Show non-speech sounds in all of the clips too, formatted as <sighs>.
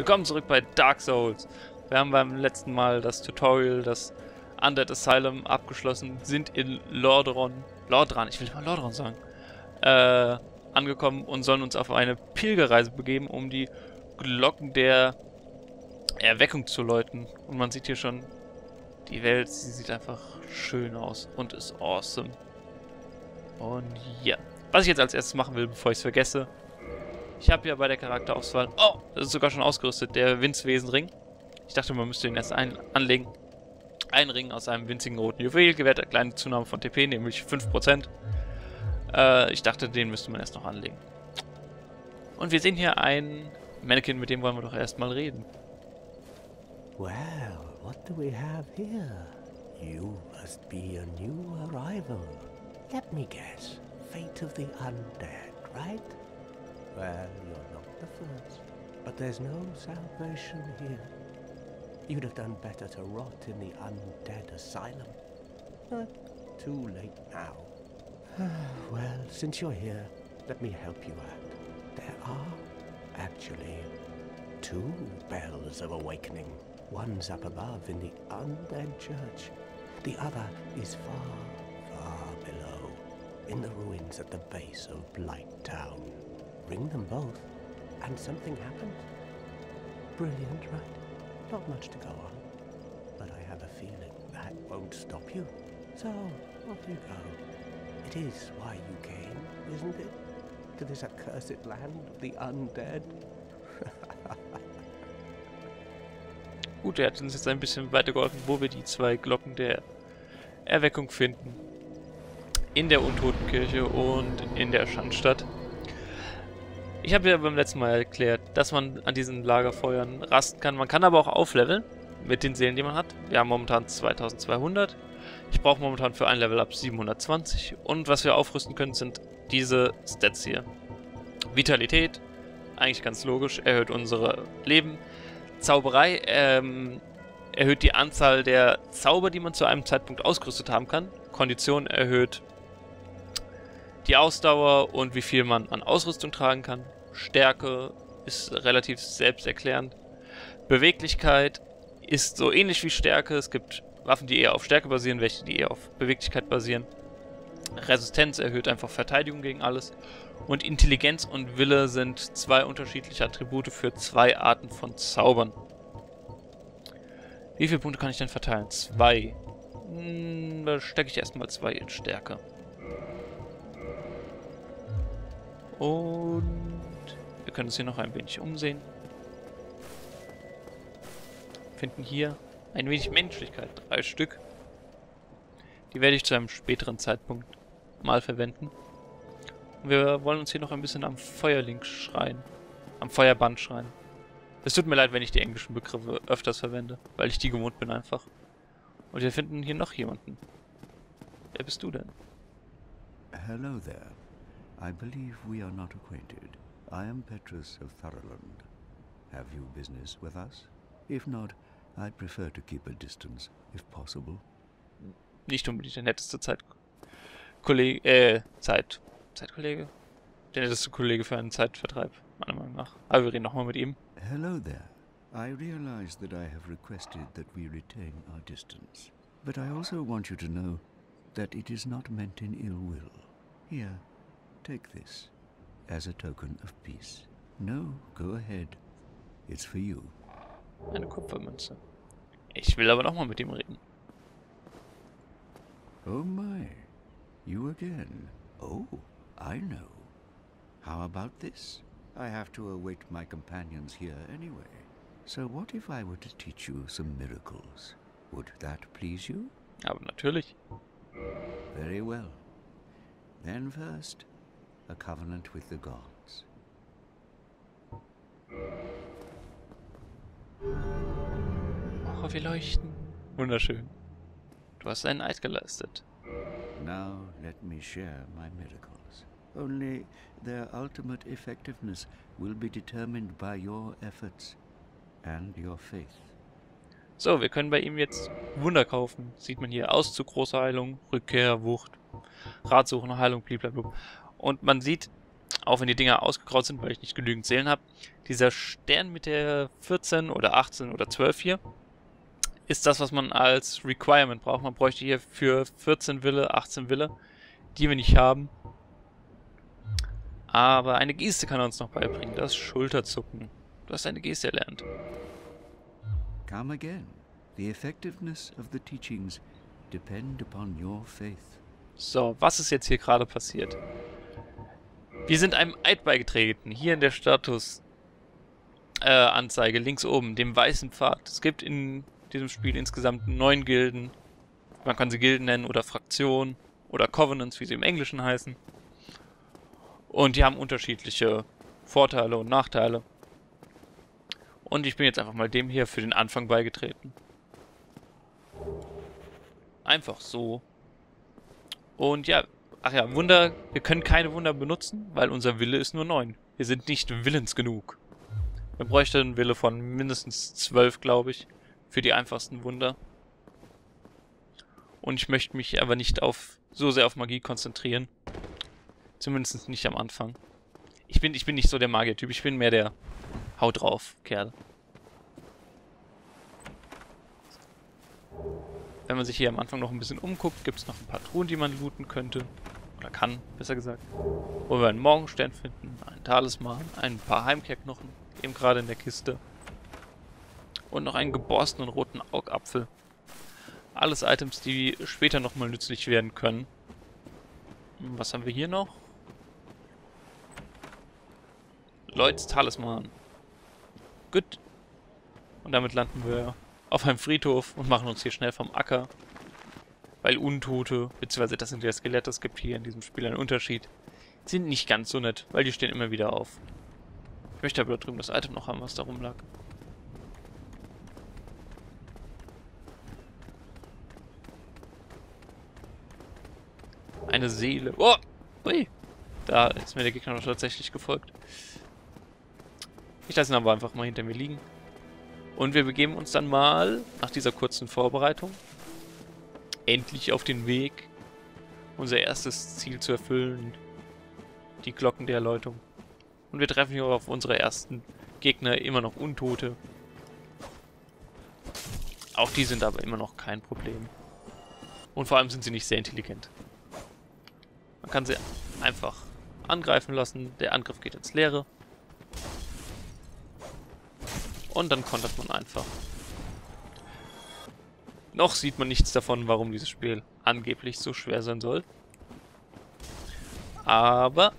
Willkommen zurück bei Dark Souls. Wir haben beim letzten Mal das Tutorial, das Undead Asylum abgeschlossen, sind in Lordaeron, Lordran, ich will mal Lordaeron sagen, äh, angekommen und sollen uns auf eine Pilgerreise begeben, um die Glocken der Erweckung zu läuten. Und man sieht hier schon, die Welt, sie sieht einfach schön aus und ist awesome. Und ja, was ich jetzt als erstes machen will, bevor ich es vergesse, ich habe ja bei der Charakterauswahl... Oh, das ist sogar schon ausgerüstet, der Winzwesenring. Ich dachte, man müsste ihn erst ein anlegen. Ein Ring aus einem winzigen roten Juwel gewährt eine kleine Zunahme von TP, nämlich 5%. Äh, ich dachte, den müsste man erst noch anlegen. Und wir sehen hier ein Mannequin, mit dem wollen wir doch erstmal reden. Well, what do we have here? You must be a new arrival. Let me guess. Fate of the undead, right? Well, you're not the first. But there's no salvation here. You'd have done better to rot in the undead asylum. But too late now. <sighs> well, since you're here, let me help you out. There are actually two bells of awakening. One's up above in the undead church. The other is far, far below, in the ruins at the base of Blight Town. Ring them both, and something happens. Brilliant, right? Not much to go on, but I have a feeling that won't stop you. So, off you go. It is why you came, isn't it? To this accursed land of the undead? <laughs> Gut, er hat uns jetzt ein bisschen weitergeholfen, wo wir die zwei Glocken der Erweckung finden. In der Untotenkirche und in der Schandstadt. Ich habe ja beim letzten Mal erklärt, dass man an diesen Lagerfeuern rasten kann. Man kann aber auch aufleveln mit den Seelen, die man hat. Wir haben momentan 2200. Ich brauche momentan für ein Level up 720. Und was wir aufrüsten können, sind diese Stats hier. Vitalität, eigentlich ganz logisch, erhöht unsere Leben. Zauberei ähm, erhöht die Anzahl der Zauber, die man zu einem Zeitpunkt ausgerüstet haben kann. Kondition erhöht die Ausdauer und wie viel man an Ausrüstung tragen kann. Stärke ist relativ selbsterklärend. Beweglichkeit ist so ähnlich wie Stärke. Es gibt Waffen, die eher auf Stärke basieren, welche die eher auf Beweglichkeit basieren. Resistenz erhöht einfach Verteidigung gegen alles. Und Intelligenz und Wille sind zwei unterschiedliche Attribute für zwei Arten von Zaubern. Wie viele Punkte kann ich denn verteilen? Zwei. Hm, da stecke ich erstmal zwei in Stärke. Und wir können uns hier noch ein wenig umsehen. Finden hier ein wenig Menschlichkeit. Drei Stück. Die werde ich zu einem späteren Zeitpunkt mal verwenden. Und wir wollen uns hier noch ein bisschen am Feuerlink schreien. Am Feuerband schreien. Es tut mir leid, wenn ich die englischen Begriffe öfters verwende, weil ich die gewohnt bin einfach. Und wir finden hier noch jemanden. Wer bist du denn? Hello there. I believe we are not acquainted. I am Petrus of Thoroland. Have you business with us? If not, I'd prefer to keep a distance, if possible. Nicht unbedingt der netteste Zeit... Kollege... Äh, Zeit... Zeitkollege? Der netteste Kollege für einen Zeitvertreib, meiner Meinung nach. Aber wir reden nochmal mit ihm. Hello there. I realize that I have requested that we retain our distance. But I also want you to know that it is not meant in ill will. Here, take this as a token of peace. No, go ahead. It's for you. Eine Kupfermünze. Ich will aber nochmal mit ihm reden. Oh my, you again. Oh, I know. How about this? I have to await my companions here anyway. So what if I were to teach you some miracles? Would that please you? Aber natürlich. Very well. Then first, a covenant with the gods. Oh, wir leuchten. Wunderschön. Du hast einen Eid geleistet. Now let me share my miracles. Only their ultimate effectiveness will be determined by your efforts and your faith. So, wir können bei ihm jetzt Wunder kaufen. Sieht man hier Auszug, große Heilung, Rückkehr, Wucht, Ratsuchen, Heilung, blablabla. Und man sieht, Auch wenn die Dinger ausgegraut sind, weil ich nicht genügend Seelen habe. Dieser Stern mit der 14 oder 18 oder 12 hier ist das, was man als Requirement braucht. Man bräuchte hier für 14 Wille, 18 Wille, die wir nicht haben. Aber eine Geste kann er uns noch beibringen, das Schulterzucken. Du hast eine Geste erlernt. Come again. The effectiveness of the teachings depend upon your faith. So, was ist jetzt hier gerade passiert? Wir sind einem Eid beigetreten. Hier in der Status äh, Anzeige links oben, dem weißen Pfad. Es gibt in diesem Spiel insgesamt neun Gilden. Man kann sie Gilden nennen oder Fraktionen oder Covenants, wie sie im Englischen heißen. Und die haben unterschiedliche Vorteile und Nachteile. Und ich bin jetzt einfach mal dem hier für den Anfang beigetreten. Einfach so. Und ja, ach ja, Wunder, wir können keine Wunder benutzen, weil unser Wille ist nur 9. Wir sind nicht willens genug. Wir bräuchten einen Wille von mindestens 12, glaube ich für die einfachsten Wunder. Und ich möchte mich aber nicht auf so sehr auf Magie konzentrieren. Zumindest nicht am Anfang. Ich bin, ich bin nicht so der Magier-Typ, ich bin mehr der Haut drauf Kerl. Wenn man sich hier am Anfang noch ein bisschen umguckt, gibt es noch ein paar Truhen, die man looten könnte. Oder kann, besser gesagt. Wo wir einen Morgenstern finden, einen Talisman, ein paar Heimkehrknochen, eben gerade in der Kiste. Und noch einen geborstenen roten Augapfel. Alles Items, die später nochmal nützlich werden können. Was haben wir hier noch? Lloyds Talisman. Gut. Und damit landen wir auf einem Friedhof und machen uns hier schnell vom Acker. Weil Untote, beziehungsweise das sind ja Skelette, es gibt hier in diesem Spiel einen Unterschied, sind nicht ganz so nett, weil die stehen immer wieder auf. Ich möchte aber drüben das Item noch haben, was da rumlag. Eine Seele. Oh! Ui! Da ist mir der Gegner noch tatsächlich gefolgt. Ich lasse ihn aber einfach mal hinter mir liegen. Und wir begeben uns dann mal, nach dieser kurzen Vorbereitung, endlich auf den Weg, unser erstes Ziel zu erfüllen. Die Glocken der Erläuterung. Und wir treffen hier auf unsere ersten Gegner, immer noch Untote. Auch die sind aber immer noch kein Problem. Und vor allem sind sie nicht sehr intelligent. Man kann sie einfach angreifen lassen. Der Angriff geht ins Leere. Und dann kontert man einfach. Noch sieht man nichts davon, warum dieses Spiel angeblich so schwer sein soll. Aber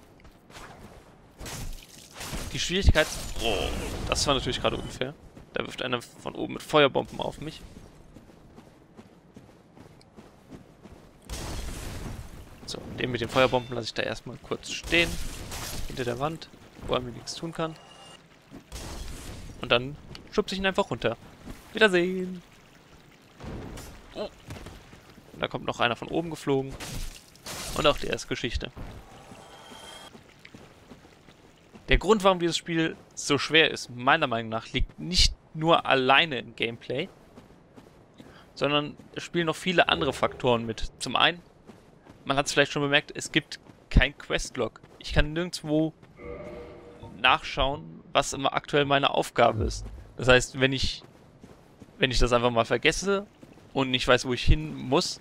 die Schwierigkeit... Oh, das war natürlich gerade unfair. Da wirft einer von oben mit Feuerbomben auf mich. So, den mit den Feuerbomben lasse ich da erstmal kurz stehen. Hinter der Wand, wo er mir nichts tun kann. Und dann schubse ich ihn einfach runter. Wiedersehen. Da kommt noch einer von oben geflogen. Und auch die erste Geschichte. Der Grund, warum dieses Spiel so schwer ist, meiner Meinung nach, liegt nicht nur alleine im Gameplay, sondern es spielen noch viele andere Faktoren mit. Zum einen man hat es vielleicht schon bemerkt, es gibt kein Questlog. Ich kann nirgendwo nachschauen, was immer aktuell meine Aufgabe ist. Das heißt, wenn ich, wenn ich das einfach mal vergesse und nicht weiß, wo ich hin muss,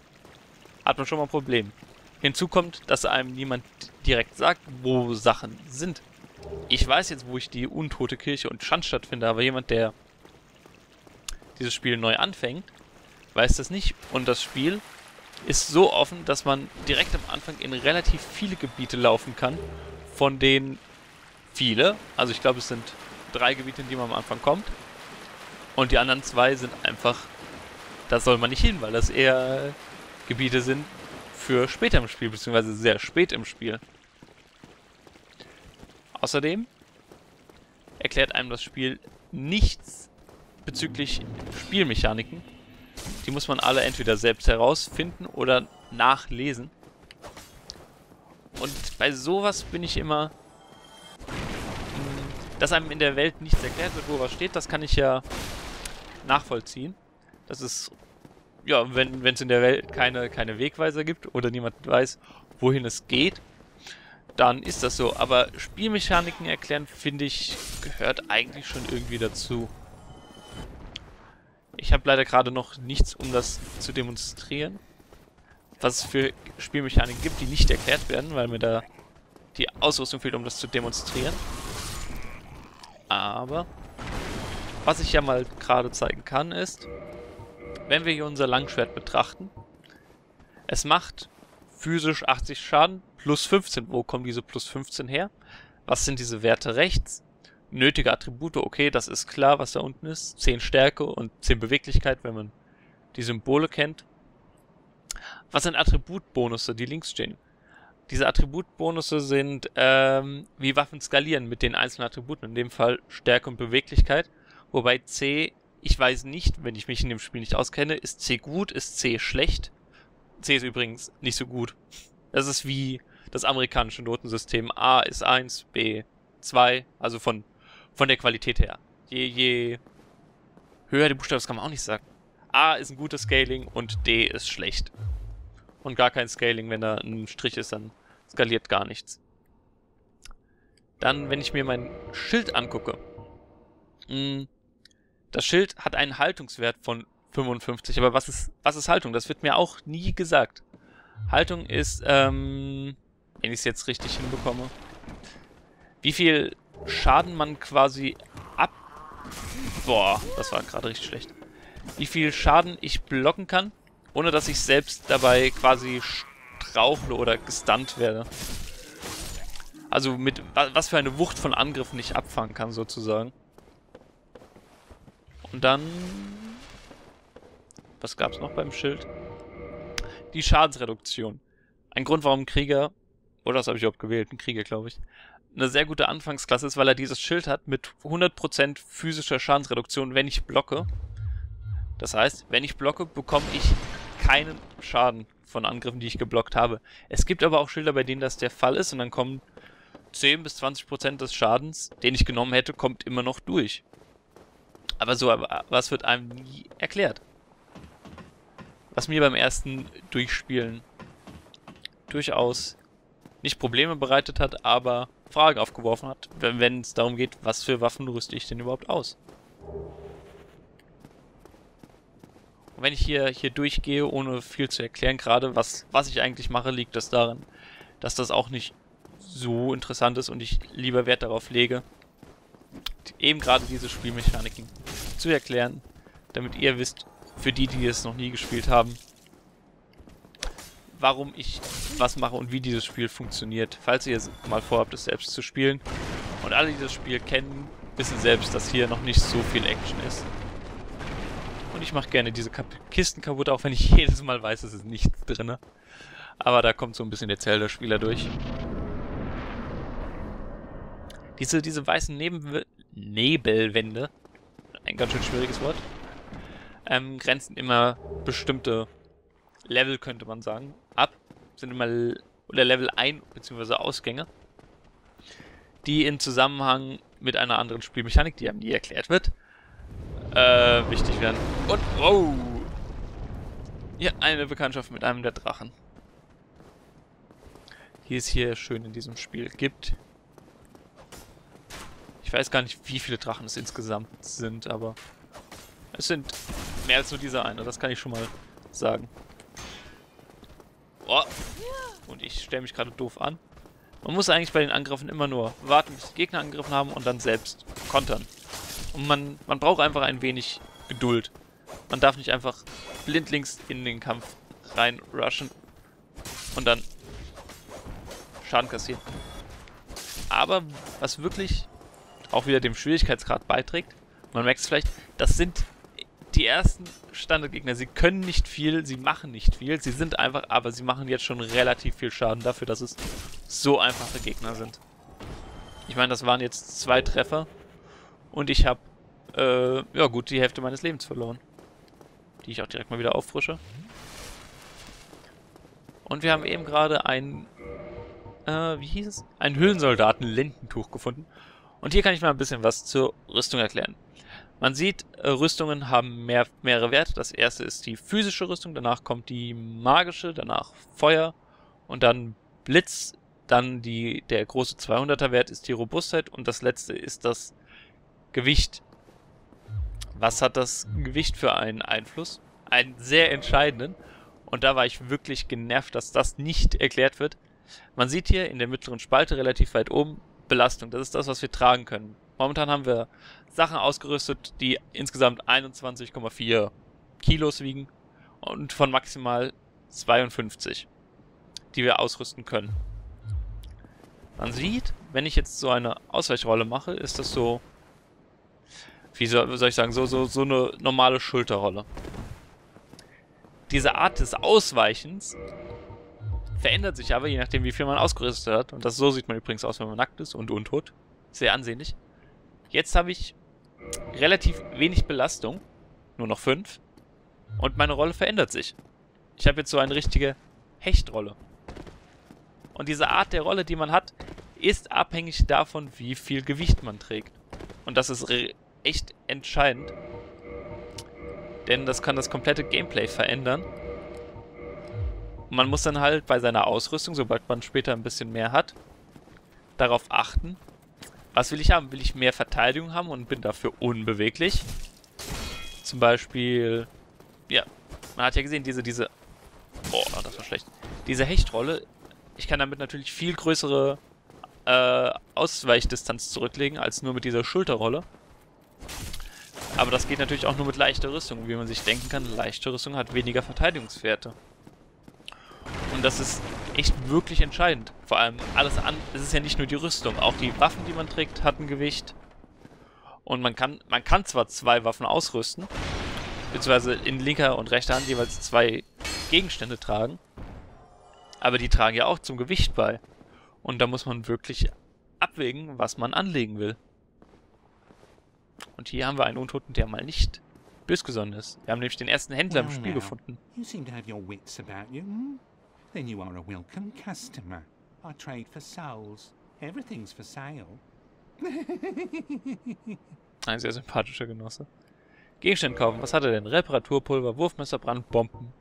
hat man schon mal ein Problem. Hinzu kommt, dass einem niemand direkt sagt, wo Sachen sind. Ich weiß jetzt, wo ich die untote Kirche und Schandstadt finde, aber jemand, der dieses Spiel neu anfängt, weiß das nicht. Und das Spiel ist so offen, dass man direkt am Anfang in relativ viele Gebiete laufen kann, von denen viele, also ich glaube es sind drei Gebiete, in die man am Anfang kommt, und die anderen zwei sind einfach, da soll man nicht hin, weil das eher Gebiete sind für später im Spiel, beziehungsweise sehr spät im Spiel. Außerdem erklärt einem das Spiel nichts bezüglich Spielmechaniken, die muss man alle entweder selbst herausfinden oder nachlesen. Und bei sowas bin ich immer... Hm, dass einem in der Welt nichts erklärt wird, wo was steht, das kann ich ja nachvollziehen. Das ist... Ja, wenn es in der Welt keine, keine Wegweiser gibt oder niemand weiß, wohin es geht, dann ist das so. Aber Spielmechaniken erklären, finde ich, gehört eigentlich schon irgendwie dazu. Ich habe leider gerade noch nichts, um das zu demonstrieren. Was es für Spielmechaniken gibt, die nicht erklärt werden, weil mir da die Ausrüstung fehlt, um das zu demonstrieren. Aber was ich ja mal gerade zeigen kann, ist, wenn wir hier unser Langschwert betrachten, es macht physisch 80 Schaden plus 15. Wo kommen diese plus 15 her? Was sind diese Werte rechts? Nötige Attribute, okay, das ist klar, was da unten ist. 10 Stärke und 10 Beweglichkeit, wenn man die Symbole kennt. Was sind Attributbonusse, die links stehen? Diese Attributbonusse sind, ähm, wie Waffen skalieren mit den einzelnen Attributen, in dem Fall Stärke und Beweglichkeit. Wobei C, ich weiß nicht, wenn ich mich in dem Spiel nicht auskenne, ist C gut, ist C schlecht. C ist übrigens nicht so gut. Das ist wie das amerikanische Notensystem. A ist 1, B 2, also von, von der Qualität her. Je, je höher die Buchstaben, das kann man auch nicht sagen. A ist ein gutes Scaling und D ist schlecht. Und gar kein Scaling, wenn da ein Strich ist, dann skaliert gar nichts. Dann, wenn ich mir mein Schild angucke. Hm, das Schild hat einen Haltungswert von 55. Aber was ist, was ist Haltung? Das wird mir auch nie gesagt. Haltung ist, ähm, wenn ich es jetzt richtig hinbekomme, wie viel Schaden man quasi ab... Boah, das war gerade richtig schlecht. Wie viel Schaden ich blocken kann, ohne dass ich selbst dabei quasi strauchle oder gestunt werde. Also mit was für eine Wucht von Angriffen ich abfangen kann, sozusagen. Und dann was gab es noch beim Schild? Die Schadensreduktion. Ein Grund, warum Krieger, oder das habe ich überhaupt gewählt, ein Krieger, glaube ich, eine sehr gute Anfangsklasse ist, weil er dieses Schild hat mit 100% physischer Schadensreduktion, wenn ich blocke. Das heißt, wenn ich blocke, bekomme ich keinen Schaden von Angriffen, die ich geblockt habe. Es gibt aber auch Schilder, bei denen das der Fall ist und dann kommen 10 bis 20% des Schadens, den ich genommen hätte, kommt immer noch durch. Aber so was wird einem nie erklärt was mir beim ersten Durchspielen durchaus nicht Probleme bereitet hat, aber Fragen aufgeworfen hat, wenn es darum geht, was für Waffen rüste ich denn überhaupt aus. Und wenn ich hier, hier durchgehe, ohne viel zu erklären, gerade was, was ich eigentlich mache, liegt das daran, dass das auch nicht so interessant ist und ich lieber Wert darauf lege, eben gerade diese Spielmechaniken zu erklären, damit ihr wisst, für die, die es noch nie gespielt haben, warum ich was mache und wie dieses Spiel funktioniert. Falls ihr mal vorhabt, es selbst zu spielen und alle, die das Spiel kennen, wissen selbst, dass hier noch nicht so viel Action ist. Und ich mache gerne diese Kisten kaputt, auch wenn ich <laughs> jedes Mal weiß, es ist nichts drin. Aber da kommt so ein bisschen der Zelda-Spieler durch. Diese, diese weißen Neben Nebelwände, ein ganz schön schwieriges Wort, ähm, grenzen immer bestimmte Level, könnte man sagen, ab. Sind immer oder Level ein bzw. Ausgänge, die in Zusammenhang mit einer anderen Spielmechanik, die einem nie erklärt wird, äh, wichtig werden. Und, oh! Ja, eine Bekanntschaft mit einem der Drachen. Die es hier schön in diesem Spiel gibt. Ich weiß gar nicht, wie viele Drachen es insgesamt sind, aber es sind mehr als nur dieser eine, das kann ich schon mal sagen. Oh. Und ich stelle mich gerade doof an. Man muss eigentlich bei den Angriffen immer nur warten, bis die Gegner angegriffen haben und dann selbst kontern. Und man, man braucht einfach ein wenig Geduld. Man darf nicht einfach blindlings in den Kampf reinrushen und dann Schaden kassieren. Aber was wirklich auch wieder dem Schwierigkeitsgrad beiträgt, man merkt es vielleicht, das sind die ersten Standardgegner, sie können nicht viel, sie machen nicht viel, sie sind einfach, aber sie machen jetzt schon relativ viel Schaden dafür, dass es so einfache Gegner sind. Ich meine, das waren jetzt zwei Treffer und ich habe, äh, ja gut, die Hälfte meines Lebens verloren. Die ich auch direkt mal wieder auffrische. Und wir haben eben gerade ein, äh, wie hieß es? Ein Höhlensoldaten-Lendentuch gefunden. Und hier kann ich mal ein bisschen was zur Rüstung erklären. Man sieht, äh, Rüstungen haben mehr, mehrere Werte. Das erste ist die physische Rüstung, danach kommt die magische, danach Feuer und dann Blitz, dann die, der große 200er Wert ist die Robustheit und das letzte ist das Gewicht. Was hat das Gewicht für einen Einfluss? Einen sehr entscheidenden. Und da war ich wirklich genervt, dass das nicht erklärt wird. Man sieht hier in der mittleren Spalte relativ weit oben Belastung. Das ist das, was wir tragen können. Momentan haben wir Sachen ausgerüstet, die insgesamt 21,4 Kilos wiegen und von maximal 52, die wir ausrüsten können. Man sieht, wenn ich jetzt so eine Ausweichrolle mache, ist das so, wie soll, ich sagen, so, so, so eine normale Schulterrolle. Diese Art des Ausweichens verändert sich aber, je nachdem wie viel man ausgerüstet hat. Und das so sieht man übrigens aus, wenn man nackt ist und untot. Sehr ansehnlich. Jetzt habe ich relativ wenig Belastung. Nur noch 5. Und meine Rolle verändert sich. Ich habe jetzt so eine richtige Hechtrolle. Und diese Art der Rolle, die man hat, ist abhängig davon, wie viel Gewicht man trägt. Und das ist echt entscheidend. Denn das kann das komplette Gameplay verändern. Man muss dann halt bei seiner Ausrüstung, sobald man später ein bisschen mehr hat, darauf achten, was will ich haben? Will ich mehr Verteidigung haben und bin dafür unbeweglich? Zum Beispiel, ja, man hat ja gesehen, diese, diese, boah, das war schlecht, diese Hechtrolle, ich kann damit natürlich viel größere äh, Ausweichdistanz zurücklegen, als nur mit dieser Schulterrolle. Aber das geht natürlich auch nur mit leichter Rüstung. Wie man sich denken kann, leichte Rüstung hat weniger Verteidigungswerte. Und das ist echt wirklich entscheidend. Vor allem alles an. Es ist ja nicht nur die Rüstung, auch die Waffen, die man trägt, hat ein Gewicht. Und man kann, man kann zwar zwei Waffen ausrüsten, beziehungsweise in linker und rechter Hand jeweils zwei Gegenstände tragen, aber die tragen ja auch zum Gewicht bei. Und da muss man wirklich abwägen, was man anlegen will. Und hier haben wir einen Untoten, der mal nicht bösgesonnen ist. Wir haben nämlich den ersten Händler im Spiel gefunden. Then you are a welcome customer. I trade for souls. Everything's for sale. <laughs> Ein sehr sympathischer Genosse. Gegenstand kaufen. Was hat er denn? Reparaturpulver, Wurfmesser, Bomben,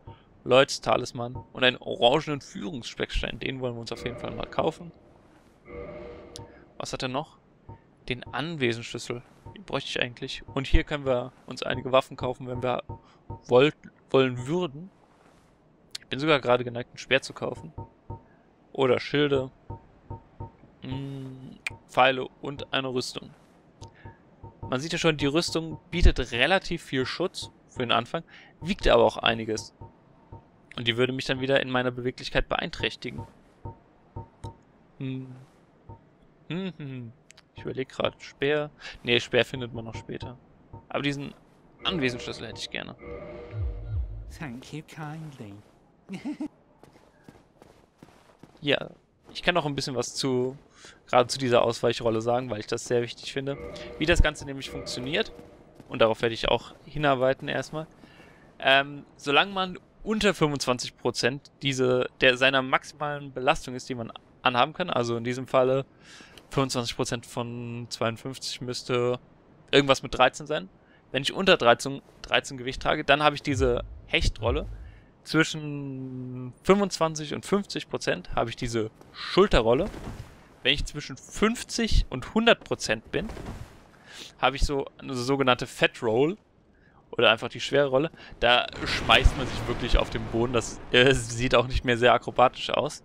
Lloyds Talisman und einen orangenen Führungsspeckstein. Den wollen wir uns auf jeden Fall mal kaufen. Was hat er noch? Den Anwesenschlüssel. Den bräuchte ich eigentlich. Und hier können wir uns einige Waffen kaufen, wenn wir wollt, wollen würden bin sogar gerade geneigt, ein Speer zu kaufen. Oder Schilde. Mh, hm, Pfeile und eine Rüstung. Man sieht ja schon, die Rüstung bietet relativ viel Schutz für den Anfang, wiegt aber auch einiges. Und die würde mich dann wieder in meiner Beweglichkeit beeinträchtigen. Hm. Hm, hm. hm. Ich überlege gerade, Speer. Ne, Speer findet man noch später. Aber diesen Anwesenschlüssel hätte ich gerne. Thank you kindly. <laughs> ja, ich kann noch ein bisschen was zu gerade zu dieser Ausweichrolle sagen, weil ich das sehr wichtig finde. Wie das Ganze nämlich funktioniert, und darauf werde ich auch hinarbeiten erstmal. Ähm, solange man unter 25% diese, der seiner maximalen Belastung ist, die man anhaben kann, also in diesem Falle 25% von 52 müsste irgendwas mit 13 sein. Wenn ich unter 13, 13 Gewicht trage, dann habe ich diese Hechtrolle zwischen 25 und 50 Prozent habe ich diese Schulterrolle. Wenn ich zwischen 50 und 100 Prozent bin, habe ich so eine sogenannte Fat Roll oder einfach die schwere Rolle. Da schmeißt man sich wirklich auf den Boden. Das äh, sieht auch nicht mehr sehr akrobatisch aus.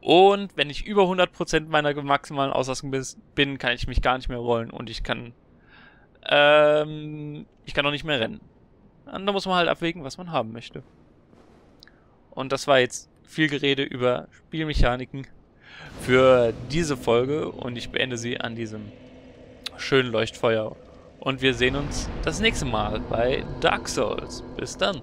Und wenn ich über 100% meiner maximalen Auslastung bin, kann ich mich gar nicht mehr rollen und ich kann ähm, ich kann auch nicht mehr rennen. Und da muss man halt abwägen, was man haben möchte. Und das war jetzt viel Gerede über Spielmechaniken für diese Folge und ich beende sie an diesem schönen Leuchtfeuer. Und wir sehen uns das nächste Mal bei Dark Souls. Bis dann.